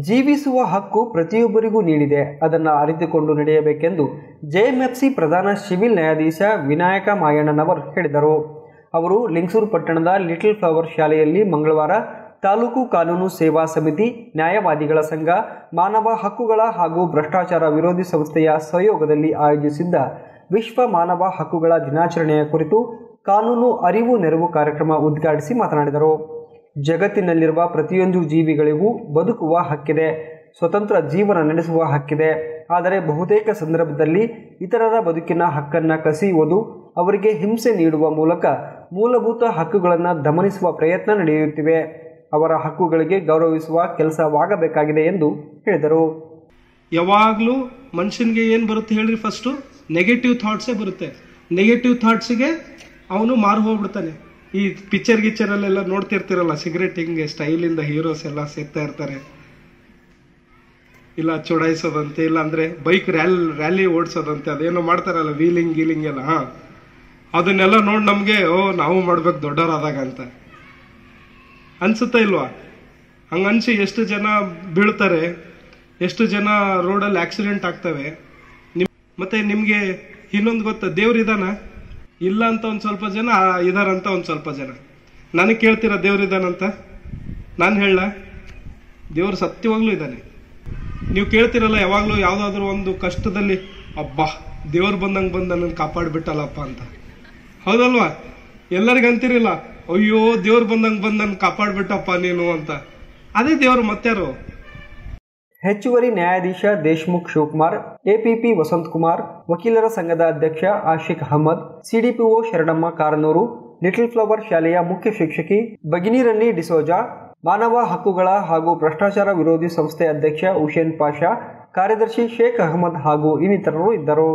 ಜೀವಿಸುವ ಹಕ್ಕು ಪ್ರತಿಯೊಬ್ಬರಿಗೂ ನೀಡಿದೆ. ಅದನ್ನು ಅರಿತುಕೊಂಡು ನಡೆಯಬೇಕೆಂದು ಜೆಎಂಎಫ್ಸಿ ಪ್ರಧಾನ ಸಿವಿಲ್ ನ್ಯಾಯಾಧೀಶ ವಿನಾಯಕ ಮಾಯಣ್ಣನವರು ಹೇಳಿದರು. ಅವರು ಲಿಂಗಸೂರು ಪಟ್ಟಣದ ಲಿಟಲ್ ಫ್ಲವರ್ ಶಾಲೆಯಲ್ಲಿ ಮಂಗಳವಾರ ತಾಲೂಕು ಕಾನೂನು ಸೇವಾ ಸಮಿತಿ, ನ್ಯಾಯವಾದಿಗಳ ಸಂಘ, ಮಾನವ ಹಕ್ಕುಗಳ ಹಾಗೂ ಭ್ರಷ್ಟಾಚಾರ ವಿರೋಧಿ ಸಂಸ್ಥೆಯ ಸಹಯೋಗದಲ್ಲಿ ಆಯೋಜಿಸಿದ್ದ ವಿಶ್ವ ಮಾನವ ಹಕ್ಕುಗಳ ದಿನಾಚರಣೆಯ ಕುರಿತು ಕಾನೂನು ಅರಿವು ನೆರವು ಕಾರ್ಯಕ್ರಮ ಉದ್ಘಾಟಿಸಿ ಮಾತನಾಡಿದರು. ಜಗತ್ತಿನಲ್ಲಿರುವ ಪ್ರತಿಯೊಂದು ಜೀವಿಗಳಿಗೂ ಬದುಕುವ ಹಕ್ಕಿದೆ, ಸ್ವತಂತ್ರ ಜೀವನ ನಡೆಸುವ ಹಕ್ಕಿದೆ. ಆದರೆ ಬಹುತೇಕ ಸಂದರ್ಭದಲ್ಲಿ ಇತರರ ಬದುಕಿನ ಹಕ್ಕನ್ನು ಕಸಿಯುವುದು ಅವರಿಗೆ ಹಿಂಸೆ ನೀಡುವ ಮೂಲಕ ಮೂಲಭೂತ ಹಕ್ಕುಗಳನ್ನು ದಮನಿಸುವ ಪ್ರಯತ್ನ ನಡೆಯುತ್ತಿವೆ. ಅವರ ಹಕ್ಕುಗಳಿಗೆ ಗೌರವಿಸುವ ಕೆಲಸವಾಗಬೇಕಾಗಿದೆ ಎಂದು ಹೇಳಿದರು. ಯಾವಾಗಲೂ ಮನುಷ್ಯನಿಗೆ ಏನು ಬರುತ್ತೆ ಹೇಳ್ರಿ ಫಸ್ಟು ನೆಗೆಟಿವ್ ಥಾಟ್ಸೇ ಬರುತ್ತೆ. ನೆಗೆಟಿವ್ ಥಾಟ್ಸಿಗೆ ಅವನು ಮಾರು ಹೋಗ್ಬಿಡ್ತಾನೆ. ಈ ಪಿಕ್ಚರ್ ಗಿಚ್ಚರಲ್ಲೆಲ್ಲ ನೋಡ್ತಿರ್ತಿರಲ್ಲ ಸಿಗರೇಟ್ ಹಿಂಗೆ ಸ್ಟೈಲಿಂದ ಹೀರೋಸ್ ಎಲ್ಲ ಸೇರ್ತಾ ಇರ್ತಾರೆ. ಇಲ್ಲ ಚುಡಾಯಿಸೋದಂತೆ, ಇಲ್ಲ ಅಂದ್ರೆ ಬೈಕ್ ರ್ಯಾಲ್ ರ್ಯಾಲಿ ಓಡಿಸೋದಂತೆ, ಅದೇನೋ ಮಾಡ್ತಾರಲ್ಲ ವೀಲಿಂಗ್ ಗೀಲಿಂಗ್ ಎಲ್ಲ ಅದನ್ನೆಲ್ಲ ನೋಡಿ ನಮಗೆ, ಓ, ನಾವು ಮಾಡ್ಬೇಕು ದೊಡ್ಡವರಾದಾಗ ಅಂತ. ಅನ್ಸುತ್ತಾ ಇಲ್ವಾ? ಹಂಗನ್ಸಿ ಎಷ್ಟು ಜನ ಬೀಳ್ತಾರೆ, ಎಷ್ಟು ಜನ ರೋಡಲ್ಲಿ ಆಕ್ಸಿಡೆಂಟ್ ಆಗ್ತವೆ. ನಿಮ್ ಮತ್ತೆ ನಿಮ್ಗೆ ಇನ್ನೊಂದು ಗೊತ್ತಾ, ದೇವ್ರಿದಾನ? ಇಲ್ಲ ಅಂತ ಒಂದು ಸ್ವಲ್ಪ ಜನ ಇದಾರಂತ ಒಂದು ಸ್ವಲ್ಪ ಜನ. ನನಗೆ ಕೇಳ್ತೀರಾ ದೇವ್ರಿದ್ದಾನಂತ ನಾನು ಹೇಳ. ದೇವ್ರು ಸತ್ಯವಾಗ್ಲೂ ಇದ್ದಾನೆ. ನೀವು ಕೇಳ್ತಿರಲ್ಲ, ಯಾವಾಗಲೂ ಯಾವುದಾದ್ರೂ ಒಂದು ಕಷ್ಟದಲ್ಲಿ, ಅಬ್ಬಾ, ದೇವ್ರು ಬಂದಂಗೆ ಬಂದು ನನ್ನ ಕಾಪಾಡ್ಬಿಟ್ಟಲ್ಲಪ್ಪ ಅಂತ. ಹೌದಲ್ವಾ? ಎಲ್ಲರಿಗೂ ಅಂತಿರಿಲ್ಲ, ಅಯ್ಯೋ, ದೇವ್ರು ಬಂದಂಗೆ ಬಂದು ನನ್ನ ಕಾಪಾಡ್ಬಿಟ್ಟಪ್ಪ ನೀನು ಅಂತ. ಅದೇ ದೇವರು ಮತ್ಯಾರು? ಹೆಚ್ಚುವರಿ ನ್ಯಾಯಾಧೀಶ ದೇಶ್ಮುಖ್ ಶಿವಕುಮಾರ್, ಎಪಿಪಿ ವಸಂತಕುಮಾರ್ ವಕೀಲರ ಸಂಘದ ಅಧ್ಯಕ್ಷ Ashik Ahmed, CDPO Sharanamma Karanur, little flower ಶಾಲೆಯ ಮುಖ್ಯ ಶಿಕ್ಷಕಿ ಬಗಿನಿರನ್ನಿ ಡಿಸೋಜಾ, ಮಾನವ ಹಕ್ಕುಗಳ ಹಾಗೂ ಭ್ರಷ್ಟಾಚಾರ ವಿರೋಧಿ ಸಂಸ್ಥೆ ಅಧ್ಯಕ್ಷ ಹುಸೇನ್ ಪಾಷಾ, ಕಾರ್ಯದರ್ಶಿ ಶೇಖ್ ಅಹಮದ್ ಹಾಗೂ ಇನ್ನಿತರರು ಇದ್ದರು.